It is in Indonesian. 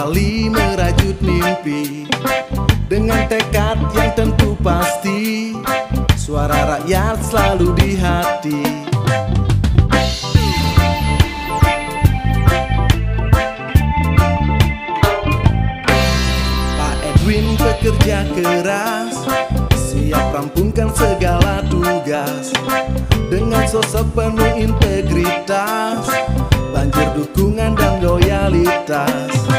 kembali merajut mimpi. Dengan tekad yang tentu pasti Suara rakyat selalu di hati. Pak Edwin bekerja keras Siap rampungkan segala tugas. Dengan sosok penuh integritas banjir dukungan dan loyalitas.